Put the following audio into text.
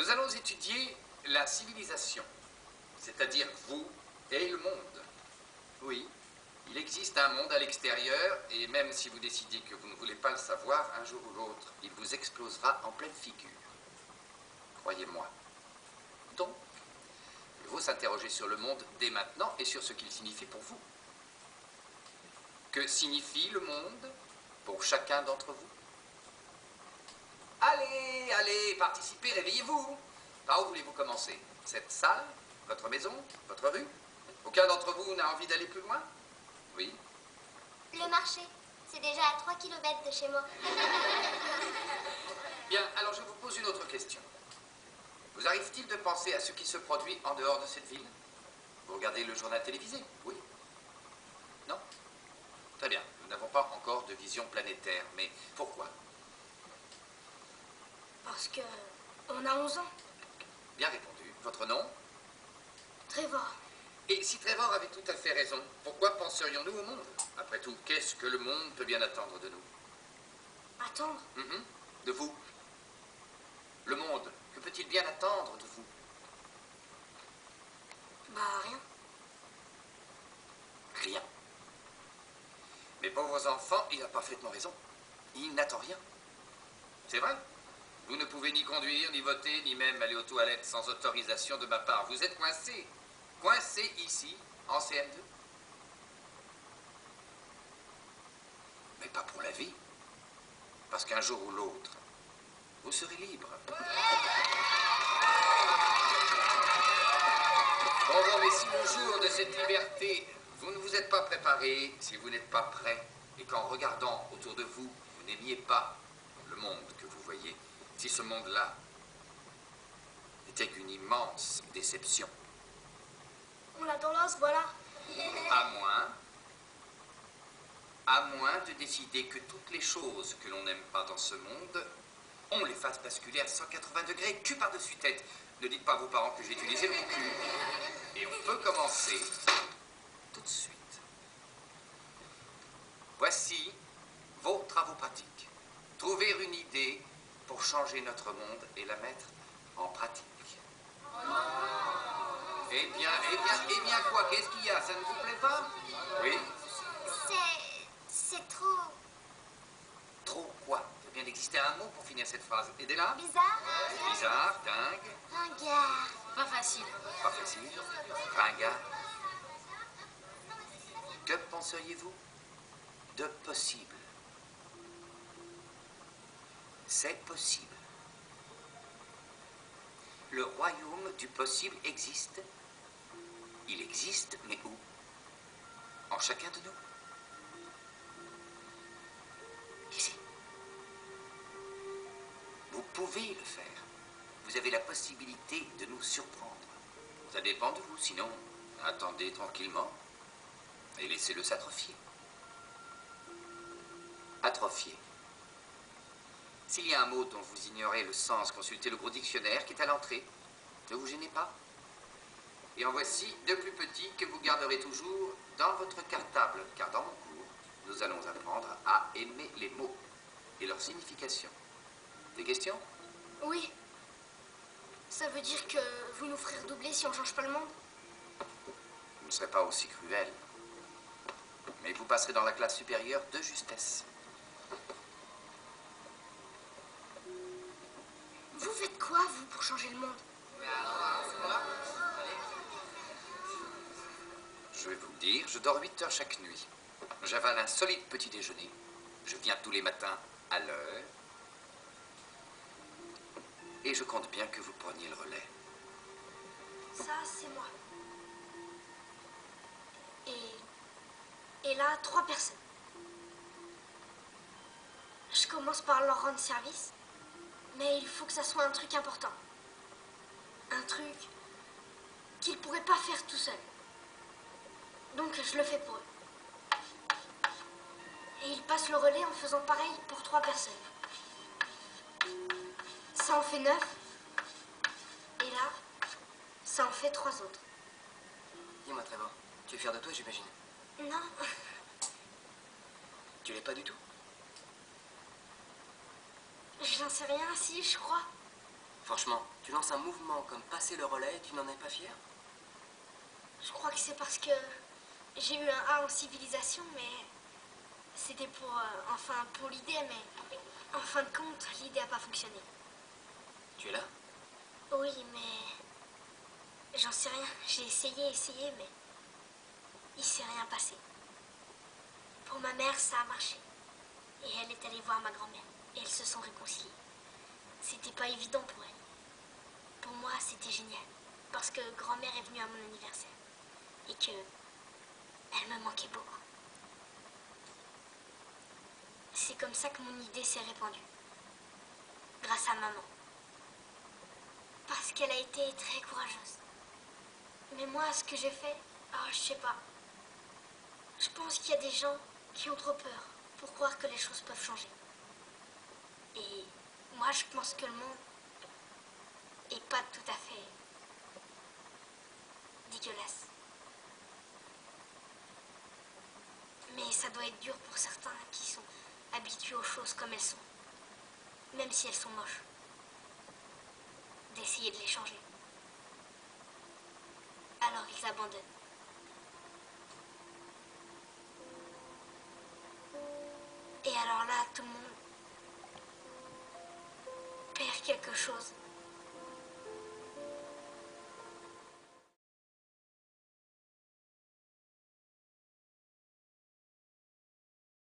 Nous allons étudier la civilisation, c'est-à-dire vous et le monde. Oui, il existe un monde à l'extérieur, et même si vous décidez que vous ne voulez pas le savoir, un jour ou l'autre, il vous explosera en pleine figure. Croyez-moi. Donc, il faut s'interroger sur le monde dès maintenant et sur ce qu'il signifie pour vous. Que signifie le monde pour chacun d'entre vous? Allez, allez, participez, réveillez-vous. Par où voulez-vous commencer? Cette salle Votre maison Votre rue? Aucun d'entre vous n'a envie d'aller plus loin? Oui? Le marché. C'est déjà à 3 km de chez moi. Bien, alors je vous pose une autre question. Vous arrive-t-il de penser à ce qui se produit en dehors de cette ville? Vous regardez le journal télévisé Oui? Non? Très bien, nous n'avons pas encore de vision planétaire, mais pourquoi? Parce que on a 11 ans. Bien répondu. Votre nom? Trevor. Et si Trevor avait tout à fait raison, pourquoi penserions-nous au monde? Après tout, qu'est-ce que le monde peut bien attendre de nous? Attendre? Mhm. De vous? Le monde, que peut-il bien attendre de vous? Bah rien. Rien. Mes pauvres enfants, il a parfaitement raison. Il n'attend rien. C'est vrai? Vous ne pouvez ni conduire, ni voter, ni même aller aux toilettes sans autorisation de ma part. Vous êtes coincé. Coincé ici, en CM2. Mais pas pour la vie. Parce qu'un jour ou l'autre, vous serez libre. Bon, bon, mais si le jour de cette liberté, vous ne vous êtes pas préparé, si vous n'êtes pas prêt, et qu'en regardant autour de vous, vous n'aimiez pas le monde que vous voyez, si ce monde-là n'était qu'une immense déception, On l'a dans l'os, voilà. à moins, à moins de décider que toutes les choses que l'on n'aime pas dans ce monde, on les fasse basculer à 180 degrés, cul par-dessus tête. Ne dites pas à vos parents que j'ai utilisé mon cul. Et on peut commencer tout de suite. Voici vos travaux pratiques. Trouver une idée pour changer notre monde et la mettre en pratique. Eh bien, eh bien, eh bien quoi Qu'est-ce qu'il y a? Ça ne vous plaît pas? Oui C'est. C'est trop. Trop quoi? Il doit bien exister un mot pour finir cette phrase. Aidez-la bizarre. Bizarre, dingue, Ringard. Pas facile. pas facile, ringard. Que penseriez-vous de possible? C'est possible. Le royaume du possible existe. Il existe, mais où? En chacun de nous. Ici. Vous pouvez le faire. Vous avez la possibilité de nous surprendre. Ça dépend de vous, sinon, attendez tranquillement et laissez-le s'atrophier. Atrophier. S'il y a un mot dont vous ignorez le sens, consultez le gros dictionnaire qui est à l'entrée. Ne vous gênez pas. Et en voici deux plus petits que vous garderez toujours dans votre cartable, car dans mon cours, nous allons apprendre à aimer les mots et leur signification. Des questions? Oui. Ça veut dire que vous nous ferez redoubler si on change pas le monde? Vous ne serez pas aussi cruel. Mais vous passerez dans la classe supérieure de justesse. Vous faites quoi, vous, pour changer le monde Je vais vous le dire, je dors 8 heures chaque nuit. J'avale un solide petit déjeuner. Je viens tous les matins à l'heure. Et je compte bien que vous preniez le relais. Ça, c'est moi. Et. Et là, trois personnes. Je commence par leur rendre service, mais il faut que ça soit un truc important. Un truc qu'ils pourraient pas faire tout seuls. Donc je le fais pour eux. Et ils passent le relais en faisant pareil pour trois personnes. Ça en fait neuf. Et là, ça en fait trois autres. Dis-moi, Trevor, tu es fier de toi, j'imagine Non, Tu l'es pas du tout? J'en sais rien, si, je crois. Franchement, tu lances un mouvement comme passer le relais et tu n'en es pas fier? Je crois que c'est parce que j'ai eu un A en civilisation, mais c'était pour, euh, enfin, pour l'idée, mais en fin de compte, l'idée n'a pas fonctionné. Tu es là? Oui, mais j'en sais rien. J'ai essayé, essayé, mais il s'est rien passé. Pour ma mère, ça a marché. Et elle est allée voir ma grand-mère. Et elles se sont réconciliées. C'était pas évident pour elle. Pour moi, c'était génial. Parce que grand-mère est venue à mon anniversaire. Et que elle me manquait beaucoup. C'est comme ça que mon idée s'est répandue. Grâce à maman. Parce qu'elle a été très courageuse. Mais moi, ce que j'ai fait, ah, je sais pas. Je pense qu'il y a des gens qui ont trop peur pour croire que les choses peuvent changer. Et moi, je pense que le monde est pas tout à fait dégueulasse. Mais ça doit être dur pour certains qui sont habitués aux choses comme elles sont, même si elles sont moches, d'essayer de les changer. Alors ils abandonnent. Et alors là, tout le monde perd quelque chose